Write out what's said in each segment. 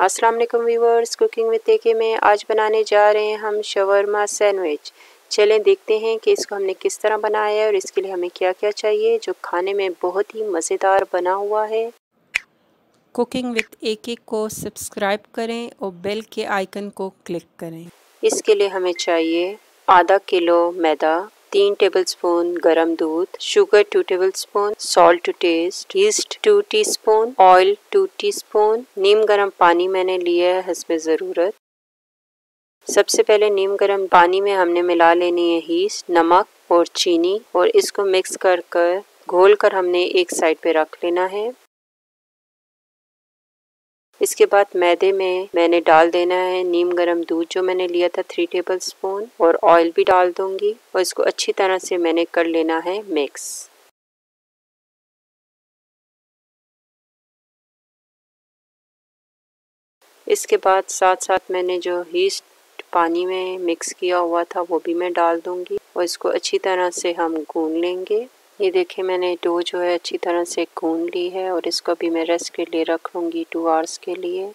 अस्सलाम वालेकुम viewers cooking with तेके में आज बनाने जा रहे हैं हम शवरमा सैंडविच। चलें देखते हैं कि इसको हमने किस तरह बनाया है और इसके लिए हमें क्या क्या चाहिए जो खाने में बहुत ही मज़ेदार बना हुआ है। कुकिंग विद एक को सब्सक्राइब करें और बेल के आइकन को क्लिक करें। इसके लिए हमें चाहिए आधा किलो मैदा। तीन टेबलस्पून गरम दूध sugar two tablespoon salt to taste yeast two teaspoon oil two teaspoon नीम गरम पानी मैंने लिया है हसब ज़रूरत। सबसे पहले नीम गरम पानी में हमने मिला लेनी है हीस्ट नमक और चीनी और इसको मिक्स कर कर, घोल कर हमने एक साइड पे रख लेना है। इसके बाद मैदे में मैंने डाल देना है नीम गरम दूध जो मैंने लिया था थ्री टेबल स्पून और ऑयल भी डाल दूँगी और इसको अच्छी तरह से मैंने कर लेना है मिक्स इसके बाद साथ साथ मैंने जो हीस्ट पानी में मिक्स किया हुआ था वो भी मैं डाल दूँगी और इसको अच्छी तरह से हम गून लेंगे. ये देखिए, मैंने डो जो है अच्छी तरह से गून ली है और इसको भी मैं रेस्ट के लिए रख लूँगी टू आवर्स के लिए।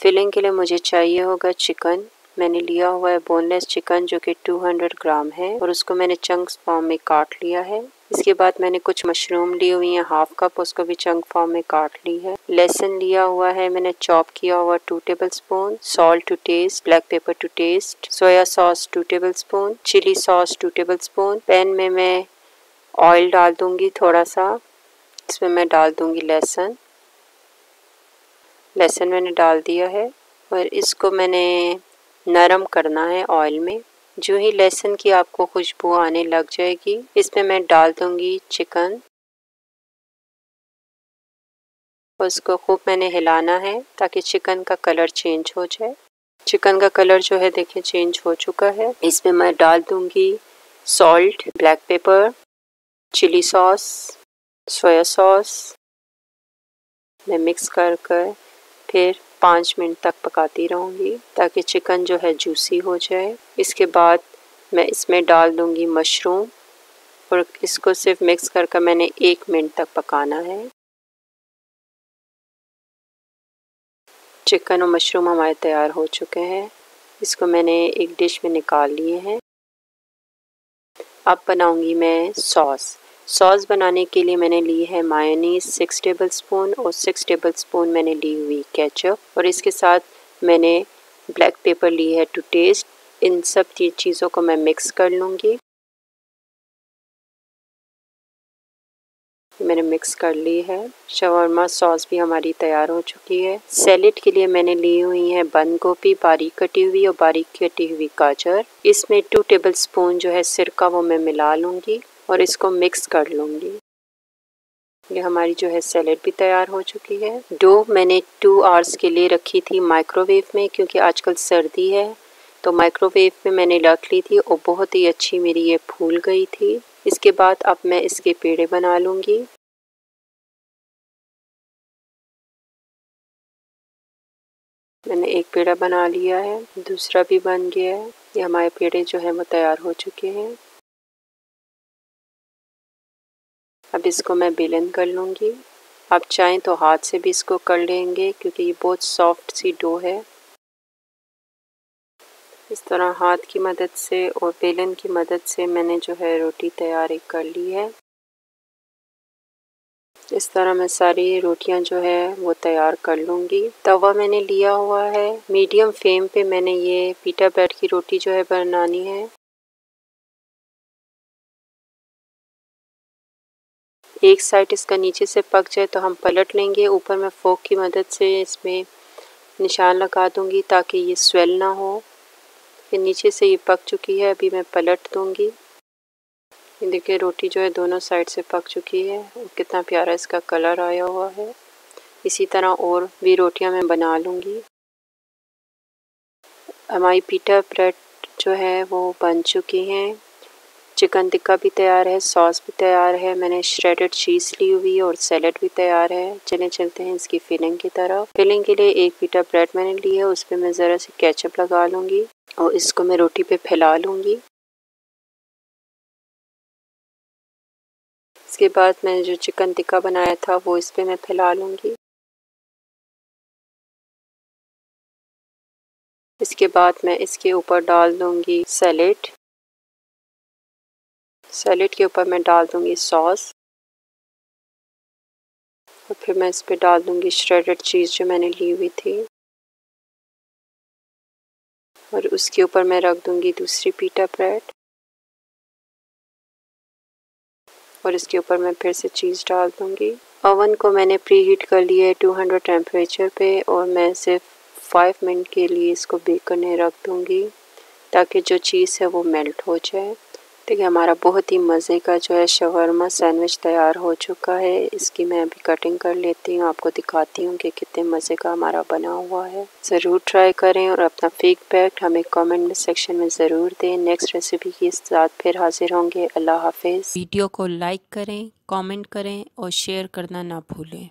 फिलिंग के लिए मुझे चाहिए होगा चिकन। मैंने लिया हुआ है बोनलेस चिकन जो कि 200 ग्राम है और उसको मैंने चंक्स फॉर्म में काट लिया है। इसके बाद मैंने कुछ मशरूम ली हुई है हाफ़ कप उसको भी चंक फॉर्म में काट ली है। लहसन लिया हुआ है, मैंने चॉप किया हुआ two tablespoon salt to taste black pepper to taste soya sauce two tablespoon chilli sauce two tablespoon pan में मैं ऑयल डाल दूँगी थोड़ा सा, इसमें मैं डाल दूँगी लहसन। लहसन मैंने डाल दिया है और इसको मैंने नरम करना है ऑयल में। जो ही लहसुन की आपको खुशबू आने लग जाएगी, इसमें मैं डाल दूँगी चिकन। उसको खूब मैंने हिलाना है ताकि चिकन का कलर चेंज हो जाए। चिकन का कलर जो है देखिए चेंज हो चुका है। इसमें मैं डाल दूँगी salt, black pepper, chilli sauce, soya sauce. मैं मिक्स कर कर फिर पाँच मिनट तक पकाती रहूँगी ताकि चिकन जो है जूसी हो जाए। इसके बाद मैं इसमें डाल दूँगी मशरूम और इसको सिर्फ़ मिक्स कर कर मैंने एक मिनट तक पकाना है। चिकन और मशरूम हमारे तैयार हो चुके हैं। इसको मैंने एक डिश में निकाल लिए हैं। अब बनाऊँगी मैं सॉस सॉस बनाने के लिए मैंने ली है मायोनीज सिक्स टेबल स्पून और सिक्स टेबल स्पून मैंने ली हुई केचप और इसके साथ मैंने ब्लैक पेपर ली है टू टेस्ट इन सब चीज़ों को मैं मिक्स कर लूँगी। मैंने मिक्स कर ली है। शवरमा सॉस भी हमारी तैयार हो चुकी है। सैलेड के लिए मैंने ली हुई है बंद गोभी, बारीक कटी हुई और बारीक कटी हुई गाजर। इसमें टू टेबल स्पून जो है सिरका वो मैं मिला लूँगी। और इसको मिक्स कर लूँगी। ये हमारी जो है सैलेड भी तैयार हो चुकी है। डो मैंने टू आवर्स के लिए रखी थी माइक्रोवेव में क्योंकि आजकल सर्दी है। तो माइक्रोवेव में मैंने रख ली थी और बहुत ही अच्छी मेरी ये फूल गई थी। इसके बाद अब मैं इसके पेड़े बना लूँगी। मैंने एक पेड़ा बना लिया है, दूसरा भी बन गया है। ये हमारे पेड़े जो है वो तैयार हो चुके हैं। अब इसको मैं बेलन कर लूँगी। आप चाहें तो हाथ से भी इसको कर लेंगे, क्योंकि ये बहुत सॉफ्ट सी डो है। इस तरह हाथ की मदद से और बेलन की मदद से मैंने जो है रोटी तैयार कर ली है। इस तरह मैं सारी रोटियाँ जो है वो तैयार कर लूँगी। तवा मैंने लिया हुआ है। मीडियम फ्लेम पे मैंने ये पीटा ब्रेड की रोटी जो है बनानी है। एक साइड इसका नीचे से पक जाए तो हम पलट लेंगे। ऊपर मैं फोक की मदद से इसमें निशान लगा दूँगी ताकि ये स्वेल ना हो। फिर नीचे से ये पक चुकी है, अभी मैं पलट दूँगी। ये देखिए, रोटी जो है दोनों साइड से पक चुकी है। कितना प्यारा इसका कलर आया हुआ है। इसी तरह और भी रोटियाँ मैं बना लूँगी। हमारी पीटा ब्रेड जो है वो बन चुकी हैं। चिकन टिक्का भी तैयार है, सॉस भी तैयार है, मैंने श्रेडेड चीज़ ली हुई और सैलड भी तैयार है। चले, चलते हैं इसकी फिलिंग की तरफ़। फिलिंग के लिए एक पीटा ब्रेड मैंने ली है, उस पर मैं ज़रा सी केचप लगा लूँगी और इसको मैं रोटी पे फैला लूँगी। इसके बाद मैंने जो चिकन टिक्का बनाया था, वो इस पर मैं फैला लूँगी। इसके बाद मैं इसके ऊपर डाल दूँगी सैलेड सैलेड के ऊपर मैं डाल दूँगी सॉस। और फिर मैं इस पर डाल दूँगी श्रेडेड चीज़ जो मैंने ली हुई थी। और उसके ऊपर मैं रख दूँगी दूसरी पीटा ब्रेड और इसके ऊपर मैं फिर से चीज़ डाल दूँगी। ओवन को मैंने प्री हीट कर लिया है 200 टेम्परेचर पे और मैं सिर्फ़ फाइव मिनट के लिए इसको बेक करने रख दूँगी ताकि जो चीज़ है वो मेल्ट हो जाए। देखिए हमारा बहुत ही मज़े का जो है शवरमा सैंडविच तैयार हो चुका है। इसकी मैं अभी कटिंग कर लेती हूँ। आपको दिखाती हूँ कि कितने मज़े का हमारा बना हुआ है। ज़रूर ट्राई करें और अपना फीडबैक हमें कमेंट में सेक्शन में ज़रूर दें। नेक्स्ट रेसिपी के साथ फिर हाजिर होंगे। अल्लाह हाफिज़। वीडियो को लाइक करें कमेंट करें और शेयर करना ना भूलें।